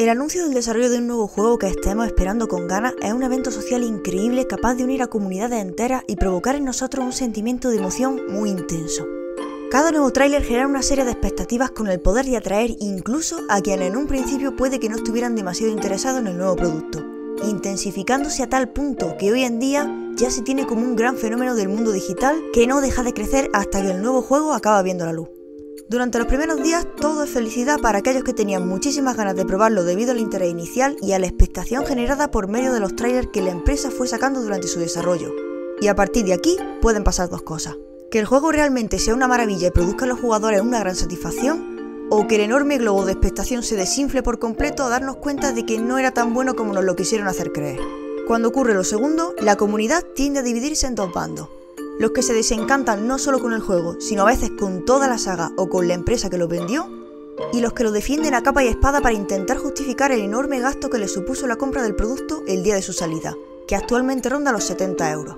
El anuncio del desarrollo de un nuevo juego que estemos esperando con ganas es un evento social increíble capaz de unir a comunidades enteras y provocar en nosotros un sentimiento de emoción muy intenso. Cada nuevo tráiler genera una serie de expectativas con el poder de atraer incluso a quienes en un principio puede que no estuvieran demasiado interesados en el nuevo producto, intensificándose a tal punto que hoy en día ya se tiene como un gran fenómeno del mundo digital que no deja de crecer hasta que el nuevo juego acaba viendo la luz. Durante los primeros días todo es felicidad para aquellos que tenían muchísimas ganas de probarlo debido al interés inicial y a la expectación generada por medio de los trailers que la empresa fue sacando durante su desarrollo. Y a partir de aquí pueden pasar dos cosas. Que el juego realmente sea una maravilla y produzca a los jugadores una gran satisfacción, o que el enorme globo de expectación se desinfle por completo a darnos cuenta de que no era tan bueno como nos lo quisieron hacer creer. Cuando ocurre lo segundo, la comunidad tiende a dividirse en dos bandos los que se desencantan no solo con el juego, sino a veces con toda la saga o con la empresa que lo vendió, y los que lo defienden a capa y espada para intentar justificar el enorme gasto que les supuso la compra del producto el día de su salida, que actualmente ronda los 70 euros.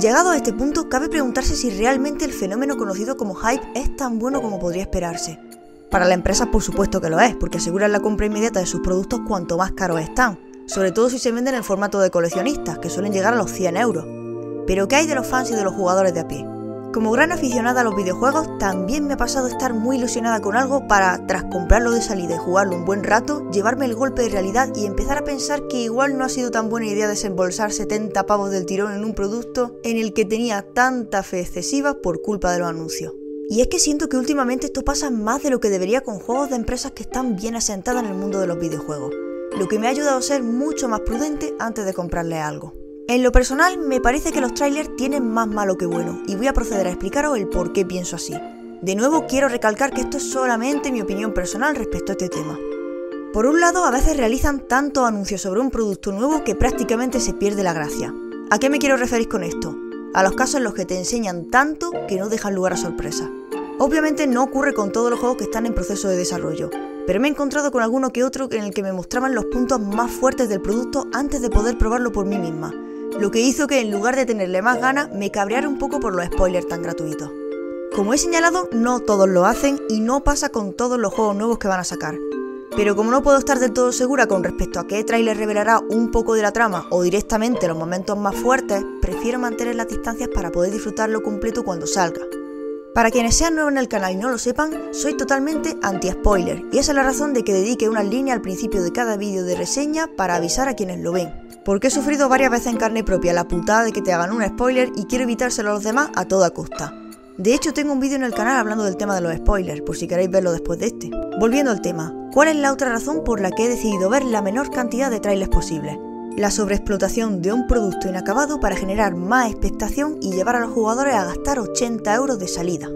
Llegado a este punto, cabe preguntarse si realmente el fenómeno conocido como hype es tan bueno como podría esperarse. Para la empresa por supuesto que lo es, porque aseguran la compra inmediata de sus productos cuanto más caros están, sobre todo si se venden en formato de coleccionistas, que suelen llegar a los 100 euros. Pero ¿qué hay de los fans y de los jugadores de a pie? Como gran aficionada a los videojuegos, también me ha pasado estar muy ilusionada con algo para, tras comprarlo de salida y jugarlo un buen rato, llevarme el golpe de realidad y empezar a pensar que igual no ha sido tan buena idea desembolsar 70 pavos del tirón en un producto en el que tenía tanta fe excesiva por culpa de los anuncios. Y es que siento que últimamente esto pasa más de lo que debería con juegos de empresas que están bien asentadas en el mundo de los videojuegos, lo que me ha ayudado a ser mucho más prudente antes de comprarle algo. En lo personal, me parece que los trailers tienen más malo que bueno, y voy a proceder a explicaros el por qué pienso así. De nuevo, quiero recalcar que esto es solamente mi opinión personal respecto a este tema. Por un lado, a veces realizan tantos anuncios sobre un producto nuevo que prácticamente se pierde la gracia. ¿A qué me quiero referir con esto? A los casos en los que te enseñan tanto que no dejan lugar a sorpresa. Obviamente no ocurre con todos los juegos que están en proceso de desarrollo, pero me he encontrado con alguno que otro en el que me mostraban los puntos más fuertes del producto antes de poder probarlo por mí misma, lo que hizo que en lugar de tenerle más ganas me cabreara un poco por los spoilers tan gratuitos. Como he señalado, no todos lo hacen y no pasa con todos los juegos nuevos que van a sacar. Pero como no puedo estar del todo segura con respecto a qué trailer revelará un poco de la trama o directamente los momentos más fuertes, prefiero mantener las distancias para poder disfrutarlo completo cuando salga. Para quienes sean nuevos en el canal y no lo sepan, soy totalmente anti-spoiler y esa es la razón de que dedique una línea al principio de cada vídeo de reseña para avisar a quienes lo ven porque he sufrido varias veces en carne propia la putada de que te hagan un spoiler y quiero evitárselo a los demás a toda costa. De hecho, tengo un vídeo en el canal hablando del tema de los spoilers, por si queréis verlo después de este. Volviendo al tema, ¿cuál es la otra razón por la que he decidido ver la menor cantidad de trailers posible? La sobreexplotación de un producto inacabado para generar más expectación y llevar a los jugadores a gastar 80 euros de salida.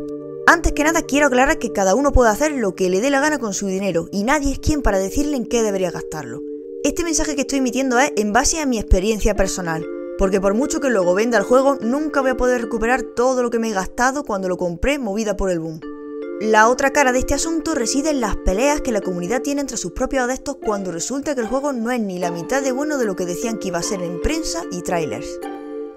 Antes que nada quiero aclarar que cada uno puede hacer lo que le dé la gana con su dinero y nadie es quien para decirle en qué debería gastarlo. Este mensaje que estoy emitiendo es en base a mi experiencia personal, porque por mucho que luego venda el juego, nunca voy a poder recuperar todo lo que me he gastado cuando lo compré movida por el boom. La otra cara de este asunto reside en las peleas que la comunidad tiene entre sus propios adeptos cuando resulta que el juego no es ni la mitad de bueno de lo que decían que iba a ser en prensa y trailers.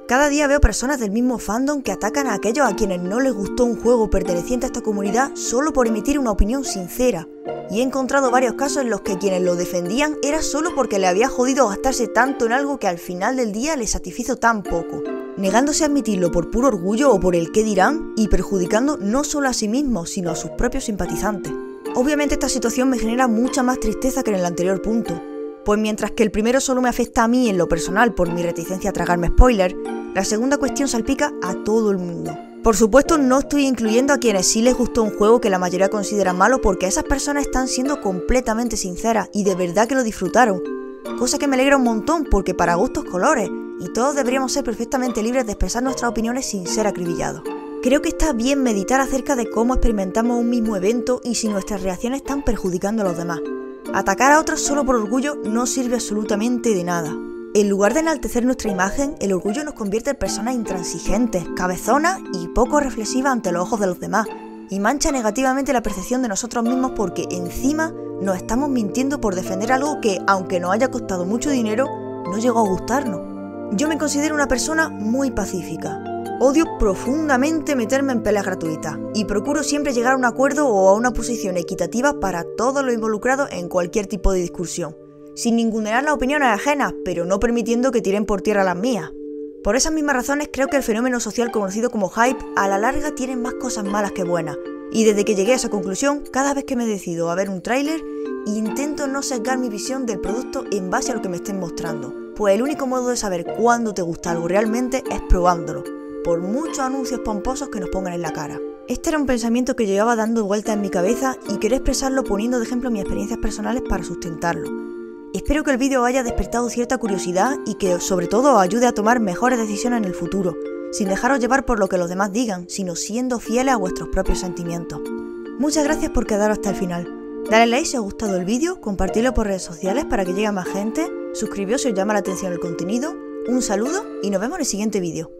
Cada día veo personas del mismo fandom que atacan a aquellos a quienes no les gustó un juego perteneciente a esta comunidad solo por emitir una opinión sincera, y he encontrado varios casos en los que quienes lo defendían era solo porque le había jodido gastarse tanto en algo que al final del día le satisfizo tan poco, negándose a admitirlo por puro orgullo o por el qué dirán y perjudicando no solo a sí mismos, sino a sus propios simpatizantes. Obviamente esta situación me genera mucha más tristeza que en el anterior punto, pues mientras que el primero solo me afecta a mí en lo personal por mi reticencia a tragarme spoiler, la segunda cuestión salpica a todo el mundo. Por supuesto no estoy incluyendo a quienes sí les gustó un juego que la mayoría considera malo porque esas personas están siendo completamente sinceras y de verdad que lo disfrutaron. Cosa que me alegra un montón porque para gustos colores y todos deberíamos ser perfectamente libres de expresar nuestras opiniones sin ser acribillados. Creo que está bien meditar acerca de cómo experimentamos un mismo evento y si nuestras reacciones están perjudicando a los demás. Atacar a otros solo por orgullo no sirve absolutamente de nada. En lugar de enaltecer nuestra imagen, el orgullo nos convierte en personas intransigentes, cabezonas y poco reflexivas ante los ojos de los demás, y mancha negativamente la percepción de nosotros mismos porque encima nos estamos mintiendo por defender algo que, aunque nos haya costado mucho dinero, no llegó a gustarnos. Yo me considero una persona muy pacífica, Odio profundamente meterme en peleas gratuitas y procuro siempre llegar a un acuerdo o a una posición equitativa para todos los involucrados en cualquier tipo de discusión. Sin ningunear las opiniones ajenas, pero no permitiendo que tiren por tierra las mías. Por esas mismas razones creo que el fenómeno social conocido como hype a la larga tiene más cosas malas que buenas, y desde que llegué a esa conclusión, cada vez que me decido a ver un tráiler, intento no sesgar mi visión del producto en base a lo que me estén mostrando, pues el único modo de saber cuándo te gusta algo realmente es probándolo, por muchos anuncios pomposos que nos pongan en la cara. Este era un pensamiento que llevaba dando vueltas en mi cabeza y quería expresarlo poniendo de ejemplo mis experiencias personales para sustentarlo. Espero que el vídeo haya despertado cierta curiosidad y que sobre todo os ayude a tomar mejores decisiones en el futuro, sin dejaros llevar por lo que los demás digan, sino siendo fieles a vuestros propios sentimientos. Muchas gracias por quedaros hasta el final. Dale like si os ha gustado el vídeo, compartirlo por redes sociales para que llegue a más gente, suscribiros si os llama la atención el contenido, un saludo y nos vemos en el siguiente vídeo.